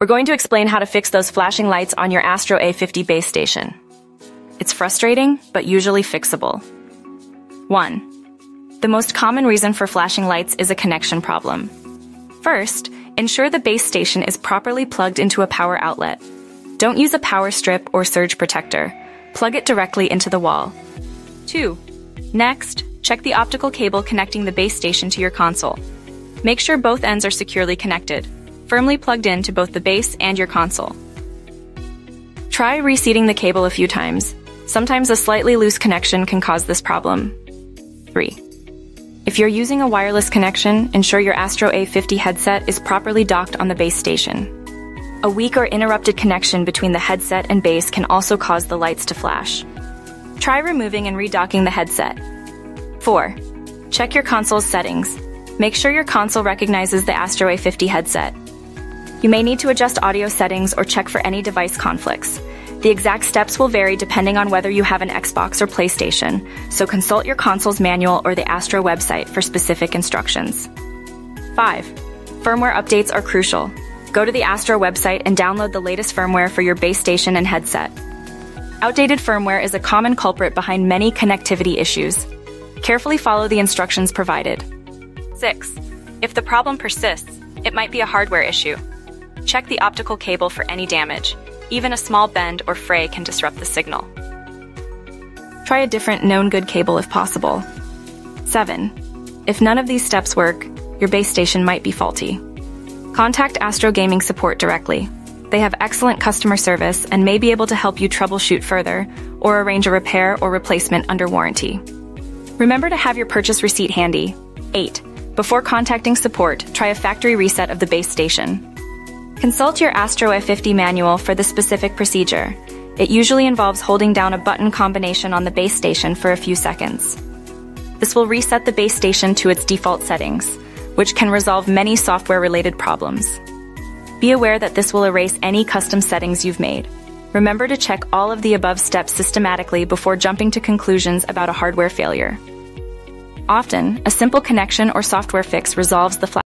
We're going to explain how to fix those flashing lights on your Astro A50 base station. It's frustrating, but usually fixable. 1. The most common reason for flashing lights is a connection problem. First, ensure the base station is properly plugged into a power outlet. Don't use a power strip or surge protector. Plug it directly into the wall. 2. Next, check the optical cable connecting the base station to your console. Make sure both ends are securely connected firmly plugged in to both the base and your console. Try reseating the cable a few times. Sometimes a slightly loose connection can cause this problem. 3. If you're using a wireless connection, ensure your Astro A50 headset is properly docked on the base station. A weak or interrupted connection between the headset and base can also cause the lights to flash. Try removing and redocking the headset. 4. Check your console's settings. Make sure your console recognizes the Astro A50 headset. You may need to adjust audio settings or check for any device conflicts. The exact steps will vary depending on whether you have an Xbox or PlayStation, so consult your console's manual or the Astro website for specific instructions. 5. Firmware updates are crucial. Go to the Astro website and download the latest firmware for your base station and headset. Outdated firmware is a common culprit behind many connectivity issues. Carefully follow the instructions provided. 6. If the problem persists, it might be a hardware issue. Check the optical cable for any damage. Even a small bend or fray can disrupt the signal. Try a different known good cable if possible. 7. If none of these steps work, your base station might be faulty. Contact Astro Gaming Support directly. They have excellent customer service and may be able to help you troubleshoot further or arrange a repair or replacement under warranty. Remember to have your purchase receipt handy. 8. Before contacting support, try a factory reset of the base station. Consult your Astro A50 manual for the specific procedure. It usually involves holding down a button combination on the base station for a few seconds. This will reset the base station to its default settings, which can resolve many software-related problems. Be aware that this will erase any custom settings you've made. Remember to check all of the above steps systematically before jumping to conclusions about a hardware failure. Often, a simple connection or software fix resolves the